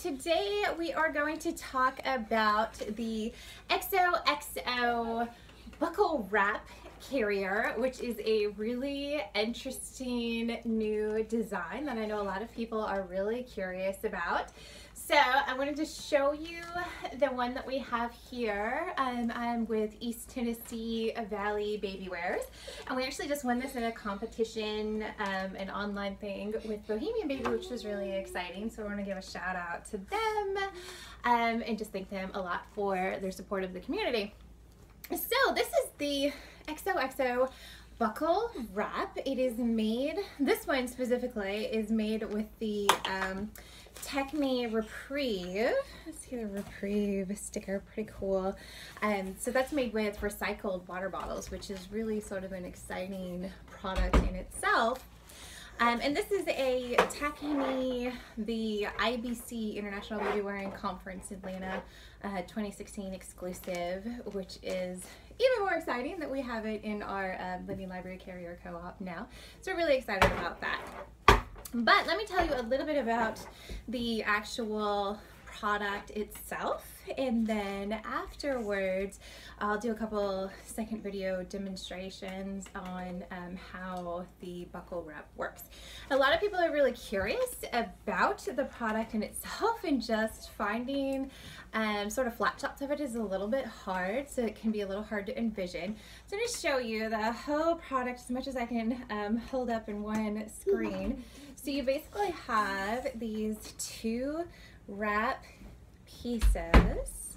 today we are going to talk about the XOXO buckle wrap carrier, which is a really interesting new design that I know a lot of people are really curious about. So I wanted to show you the one that we have here. Um, I'm with East Tennessee Valley Baby Wears. And we actually just won this in a competition, um, an online thing with Bohemian Baby, which was really exciting. So I want to give a shout out to them um, and just thank them a lot for their support of the community. So this is the XOXO buckle wrap. It is made, this one specifically is made with the um, Techme Repreve. Let's see the Repreve sticker, pretty cool. Um, so that's made with recycled water bottles, which is really sort of an exciting product in itself. Um, and this is a Takemi, the IBC International Baby Wearing Conference Atlanta uh, 2016 exclusive, which is even more exciting that we have it in our uh, Living Library Carrier Co-op now. So we're really excited about that. But let me tell you a little bit about the actual product itself and then afterwards I'll do a couple second video demonstrations on um, how the buckle wrap works. A lot of people are really curious about the product in itself and just finding um, sort of flat shots of it is a little bit hard so it can be a little hard to envision. So I'm going to show you the whole product as much as I can um, hold up in one screen. So you basically have these two wrap pieces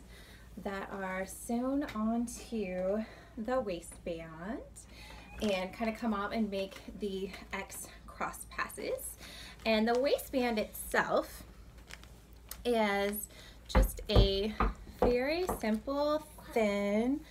that are sewn onto the waistband and kind of come off and make the X cross passes. And the waistband itself is just a very simple, thin,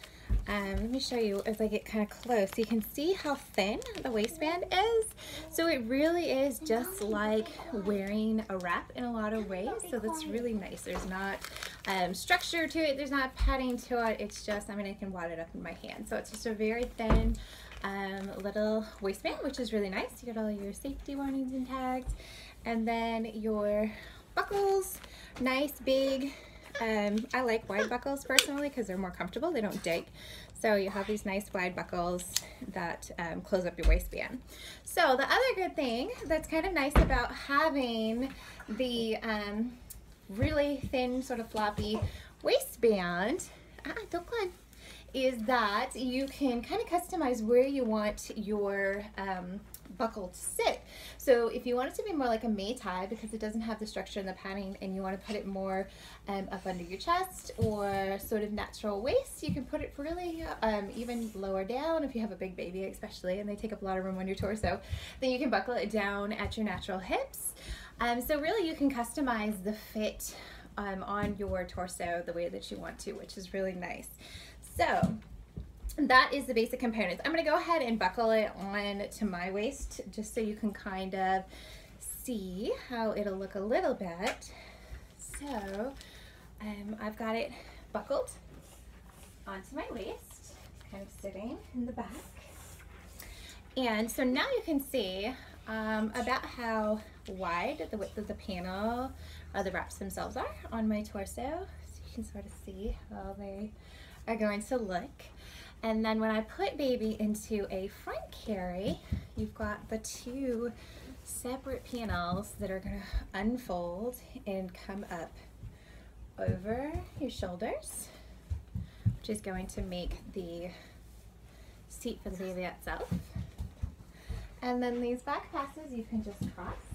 um, let me show you as I get kind of close. You can see how thin the waistband is. So it really is just like wearing a wrap in a lot of ways. So that's really nice. There's not um, structure to it. There's not padding to it. It's just, I mean, I can wad it up in my hand. So it's just a very thin um, little waistband, which is really nice. You got all your safety warnings and tags. And then your buckles, nice big um, I like wide buckles personally because they're more comfortable. They don't dig. So you have these nice wide buckles that um, close up your waistband. So the other good thing that's kind of nice about having the um, really thin sort of floppy waistband, ah, don't climb, is that you can kind of customize where you want your um, buckle to sit. So if you want it to be more like a mei tai because it doesn't have the structure and the padding and you want to put it more um, up under your chest or sort of natural waist, you can put it really um, even lower down if you have a big baby especially and they take up a lot of room on your torso. Then you can buckle it down at your natural hips. Um, so really you can customize the fit um, on your torso the way that you want to, which is really nice. So that is the basic components. I'm going to go ahead and buckle it on to my waist just so you can kind of see how it'll look a little bit. So um, I've got it buckled onto my waist, kind of sitting in the back. And so now you can see um, about how wide the width of the panel or the wraps themselves are on my torso. So you can sort of see how they are going to look. And then when I put baby into a front carry, you've got the two separate panels that are gonna unfold and come up over your shoulders, which is going to make the seat for the baby itself. And then these back passes you can just cross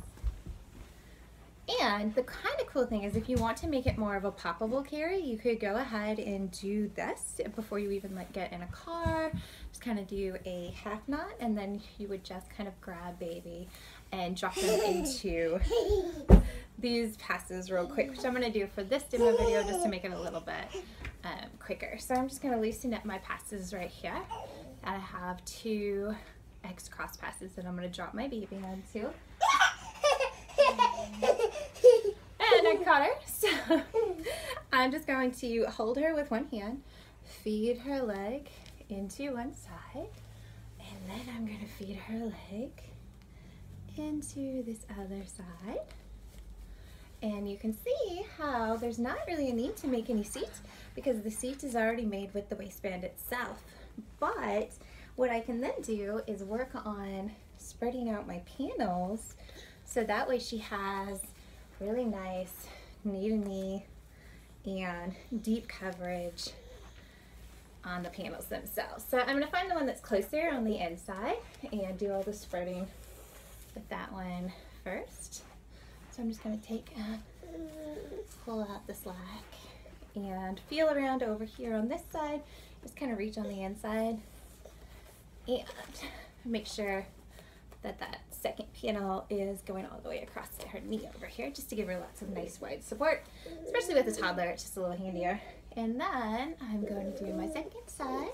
and the kind of cool thing is if you want to make it more of a poppable carry, you could go ahead and do this before you even like get in a car. Just kind of do a half knot and then you would just kind of grab baby and drop them into these passes real quick, which I'm going to do for this demo video just to make it a little bit um, quicker. So I'm just going to loosen up my passes right here. I have two X cross passes that I'm going to drop my baby onto. and I caught her. So I'm just going to hold her with one hand, feed her leg into one side, and then I'm going to feed her leg into this other side. And you can see how there's not really a need to make any seat because the seat is already made with the waistband itself. But what I can then do is work on spreading out my panels so that way she has really nice knee to knee and deep coverage on the panels themselves. So I'm gonna find the one that's closer on the inside and do all the spreading with that one first. So I'm just gonna take and pull out the slack and feel around over here on this side. Just kind of reach on the inside and make sure that that second panel is going all the way across to her knee over here just to give her lots of nice wide support, especially with a toddler, it's just a little handier. And then I'm going to do my second side.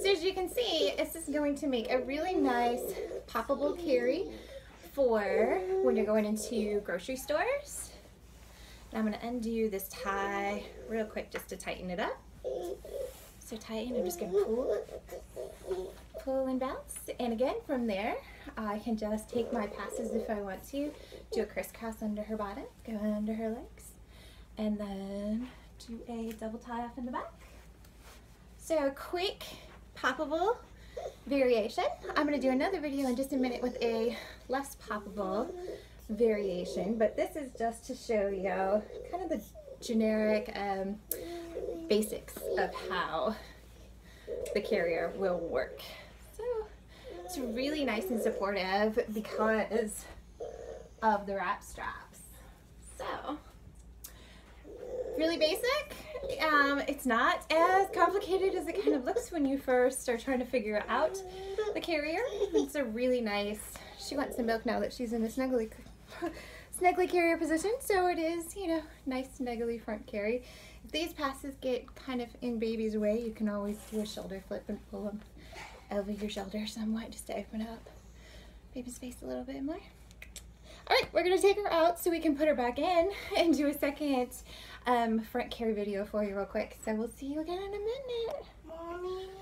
So as you can see, this is going to make a really nice poppable carry for when you're going into grocery stores. And I'm going to undo this tie real quick just to tighten it up. So tighten, I'm just going to pull, pull and bounce. And again, from there, I can just take my passes if I want to, do a crisscross under her bottom, go under her legs, and then do a double tie off in the back. So quick, poppable variation. I'm going to do another video in just a minute with a less poppable variation, but this is just to show you kind of the generic um, basics of how the carrier will work. It's really nice and supportive because of the wrap straps. So really basic. Um, it's not as complicated as it kind of looks when you first are trying to figure out the carrier. It's a really nice, she wants some milk now that she's in a snuggly, snuggly carrier position. So it is, you know, nice snuggly front carry. If these passes get kind of in baby's way, you can always do a shoulder flip and pull them over your shoulder somewhat just to open up baby's face a little bit more. All right, we're gonna take her out so we can put her back in and do a second um, front carry video for you real quick. So we'll see you again in a minute. Mommy.